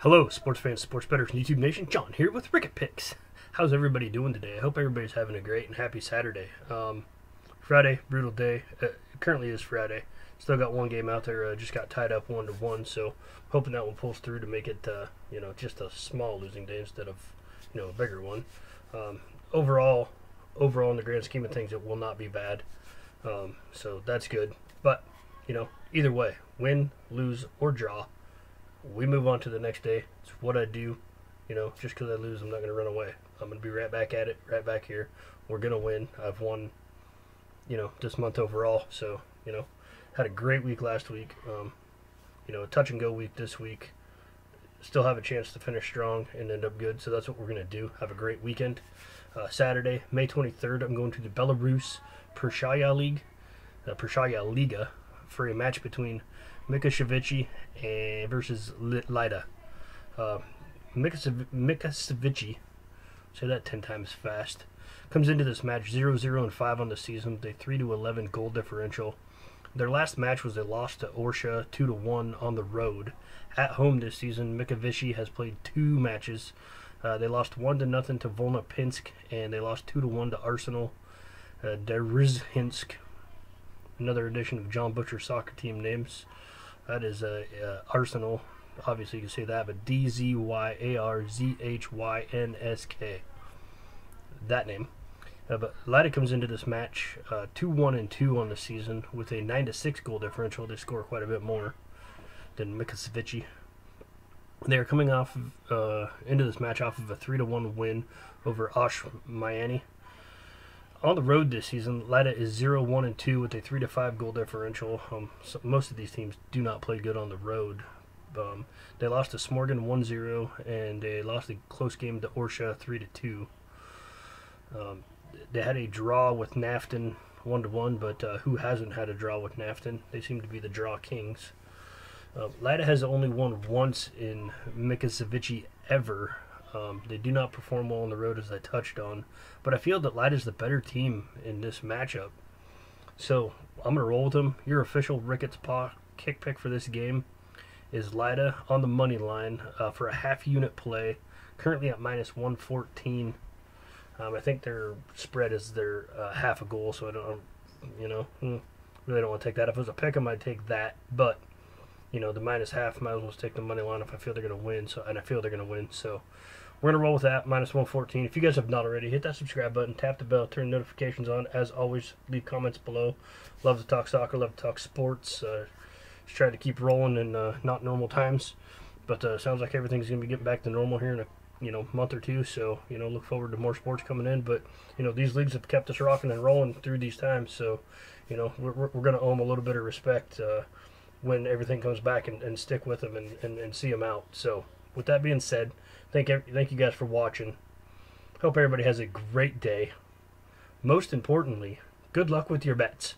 Hello, sports fans, sports bettors, and YouTube Nation. John here with Rickett Picks. How's everybody doing today? I hope everybody's having a great and happy Saturday. Um, Friday, brutal day. Uh, currently is Friday. Still got one game out there. Uh, just got tied up one to one. So hoping that one pulls through to make it, uh, you know, just a small losing day instead of, you know, a bigger one. Um, overall, overall in the grand scheme of things, it will not be bad. Um, so that's good. But you know, either way, win, lose, or draw we move on to the next day. It's what I do. You know, just because I lose, I'm not going to run away. I'm going to be right back at it, right back here. We're going to win. I've won, you know, this month overall. So, you know, had a great week last week. Um, you know, a touch and go week this week. Still have a chance to finish strong and end up good. So that's what we're going to do. Have a great weekend. Uh, Saturday, May 23rd, I'm going to the Belarus Pershaya League, uh, Pershaya Liga, for a match between Mikashevich and versus Lida. Uh, Mikashevich, say that 10 times fast, comes into this match 0 0 and 5 on the season with a 3 to 11 goal differential. Their last match was a loss to Orsha 2 to 1 on the road. At home this season, Mikavici has played two matches. Uh, they lost 1 to nothing to Volna Pinsk, and they lost 2 to 1 to Arsenal uh, Derizhinsk. Another edition of John Butcher soccer team names. That is uh, uh, Arsenal. Obviously, you can say that, but D Z Y A R Z H Y N S K. That name. Uh, but Lida comes into this match uh, 2 1 and 2 on the season with a 9 to 6 goal differential. They score quite a bit more than Mikashevichi. They are coming off uh, into this match off of a 3 to 1 win over Osh Miami on the road this season, Lida is 0 1 and 2 with a 3 to 5 goal differential. Um, so most of these teams do not play good on the road. Um, they lost to Smorgon 1 0, and they lost a close game to Orsha 3 to 2. Um, they had a draw with Naftan 1 to 1, but uh, who hasn't had a draw with Naftan? They seem to be the draw kings. Uh, Lida has only won once in Mikashevichi ever, um, they do not perform well on the road, as I touched on, but I feel that Lida is the better team in this matchup. So I'm going to roll with them. Your official Ricketts Paw kick pick for this game is Lida on the money line uh, for a half unit play, currently at minus 114. Um, I think their spread is their uh, half a goal, so I don't, you know, hmm, really don't want to take that. If it was a pick, I might take that, but you know, the minus half, might as well take the money line if I feel they're going to win. So, and I feel they're going to win. So, we're going to roll with that, minus 114. If you guys have not already, hit that subscribe button, tap the bell, turn notifications on. As always, leave comments below. Love to talk soccer, love to talk sports. Uh, just try to keep rolling in uh, not normal times. But uh, sounds like everything's going to be getting back to normal here in a you know month or two. So you know, look forward to more sports coming in. But you know, these leagues have kept us rocking and rolling through these times. So you know, we're, we're going to owe them a little bit of respect uh, when everything comes back and, and stick with them and, and, and see them out. So with that being said. Thank thank you guys for watching. Hope everybody has a great day. Most importantly, good luck with your bets.